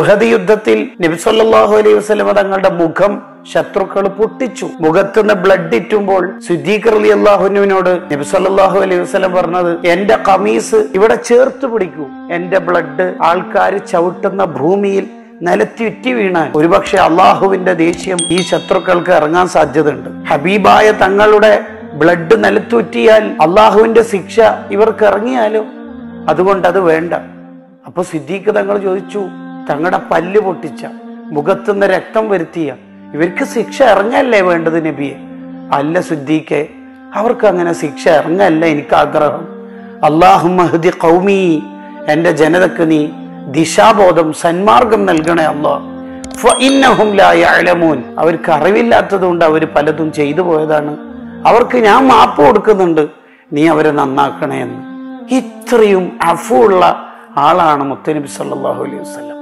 ഉഹദ് യുദ്ധത്തിൽ നബിസ്വല്ലാഹു അലൈഹി വസ്ലമ തങ്ങളുടെ മുഖം ശത്രുക്കൾ പൊട്ടിച്ചു. മുഖത്തുനിന്ന് ബ്ലഡ് ഇറ്റുമ്പോൾ സിദ്ദീഖ് അലി അള്ളാഹുനുവിനോട് നബിസല്ലാഹു അലൈഹി വസ്ലം പറഞ്ഞത് എന്റെ കമീസ് ഇവിടെ ചേർത്ത് പിടിക്കൂ. എന്റെ ബ്ലഡ് ആൾക്കാർ ചവിട്ടുന്ന ഭൂമിയിൽ നിലത്തി ഉറ്റി വീണാൽ ഒരുപക്ഷെ അള്ളാഹുവിന്റെ ദേഷ്യം ഈ ശത്രുക്കൾക്ക് ഇറങ്ങാൻ സാധ്യതയുണ്ട്. ഹബീബായ തങ്ങളുടെ ബ്ലഡ് നിലത്തുറ്റിയാൽ അള്ളാഹുവിന്റെ ശിക്ഷ ഇവർക്ക് ഇറങ്ങിയാലോ അതുകൊണ്ട് അത് വേണ്ട. അപ്പൊ സിദ്ദീഖ് തങ്ങൾ ചോദിച്ചു തങ്ങളുടെ പല്ല് പൊട്ടിച്ച മുഖത്തുനിന്ന് രക്തം വരുത്തിയ ഇവർക്ക് ശിക്ഷ ഇറങ്ങല്ലേ വേണ്ടത് നബിയെ? അല്ല സിദ്ദീഖെ അവർക്ക് അങ്ങനെ ശിക്ഷ ഇറങ്ങല്ല എനിക്ക് ആഗ്രഹം. അള്ളാഹു മഹദി കൗമി എന്റെ ജനതക്ക് നീ ദിശാബോധം സന്മാർഗം നൽകണേ അള്ളാഹ് അവർക്ക് അറിവില്ലാത്തത് കൊണ്ട് അവർ പലതും ചെയ്തു പോയതാണ്. അവർക്ക് ഞാൻ മാപ്പ് കൊടുക്കുന്നുണ്ട്. നീ അവരെ നന്നാക്കണേ എന്ന് ഇത്രയും അഫുള്ള ആളാണ് മുത്തനബി സല്ലാഹു അലൈഹി വസല്ലം.